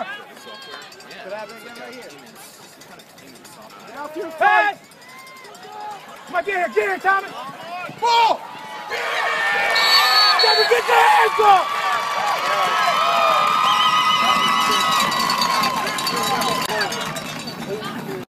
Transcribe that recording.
Four! Pass! Come on, get here, get here, Thomas! Ball! Get your hands up!